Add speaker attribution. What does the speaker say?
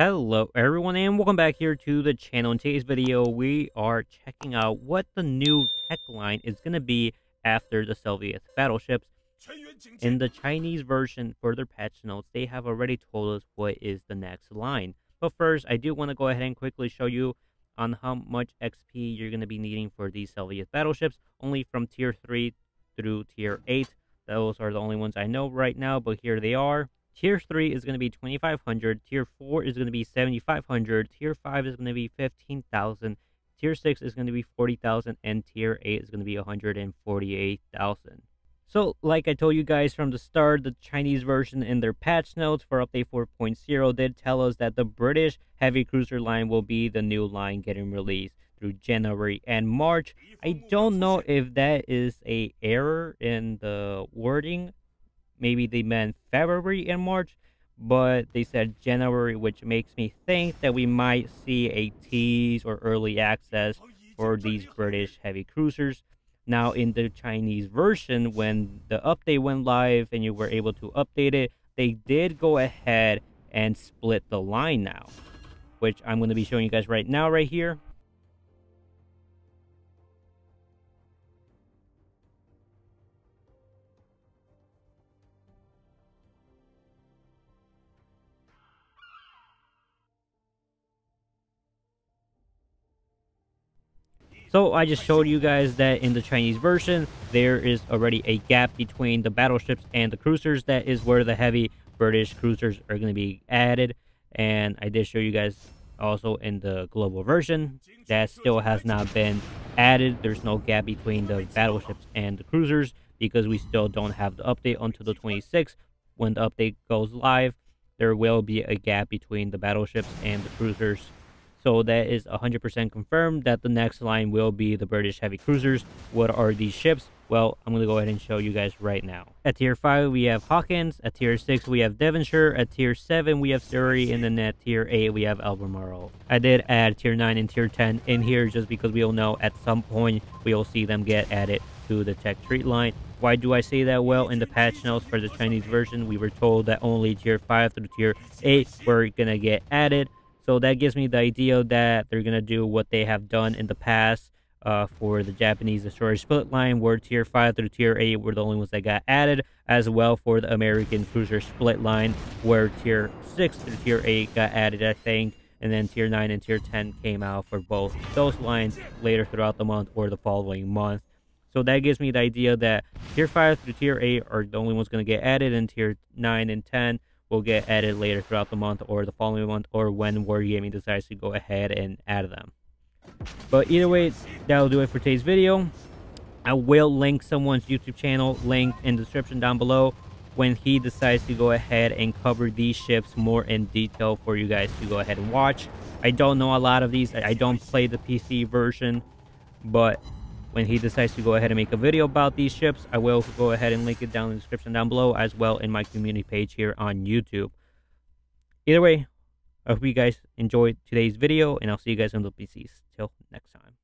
Speaker 1: Hello everyone and welcome back here to the channel. In today's video we are checking out what the new tech line is going to be after the Soviet battleships. In the Chinese version for their patch notes they have already told us what is the next line. But first I do want to go ahead and quickly show you on how much XP you're going to be needing for these Soviet battleships. Only from tier 3 through tier 8. Those are the only ones I know right now but here they are. Tier 3 is going to be 2500 Tier 4 is going to be 7500 Tier 5 is going to be 15,000. Tier 6 is going to be 40,000. And Tier 8 is going to be 148,000. So, like I told you guys from the start, the Chinese version in their patch notes for Update 4.0 did tell us that the British heavy cruiser line will be the new line getting released through January and March. I don't know if that is a error in the wording maybe they meant February and March, but they said January, which makes me think that we might see a tease or early access for these British heavy cruisers. Now, in the Chinese version, when the update went live and you were able to update it, they did go ahead and split the line now, which I'm going to be showing you guys right now, right here. So I just showed you guys that in the Chinese version, there is already a gap between the battleships and the cruisers. That is where the heavy British cruisers are going to be added. And I did show you guys also in the global version. That still has not been added. There's no gap between the battleships and the cruisers because we still don't have the update until the 26th. When the update goes live, there will be a gap between the battleships and the cruisers so that is 100% confirmed that the next line will be the British heavy cruisers. What are these ships? Well, I'm going to go ahead and show you guys right now. At tier 5, we have Hawkins. At tier 6, we have Devonshire. At tier 7, we have Surrey. And then at tier 8, we have Albemarle. I did add tier 9 and tier 10 in here just because we all know at some point we will see them get added to the tech treat line. Why do I say that? Well, in the patch notes for the Chinese version, we were told that only tier 5 through tier 8 were going to get added. So that gives me the idea that they're going to do what they have done in the past uh, for the Japanese destroyer split line, where tier 5 through tier 8 were the only ones that got added, as well for the American cruiser split line, where tier 6 through tier 8 got added, I think, and then tier 9 and tier 10 came out for both those lines later throughout the month or the following month. So that gives me the idea that tier 5 through tier 8 are the only ones going to get added, and tier 9 and 10 will get added later throughout the month or the following month or when Wargaming decides to go ahead and add them. But either way, that'll do it for today's video. I will link someone's YouTube channel link in the description down below when he decides to go ahead and cover these ships more in detail for you guys to go ahead and watch. I don't know a lot of these. I don't play the PC version, but when he decides to go ahead and make a video about these ships, I will go ahead and link it down in the description down below as well in my community page here on YouTube. Either way, I hope you guys enjoyed today's video and I'll see you guys on the PCs. Till next time.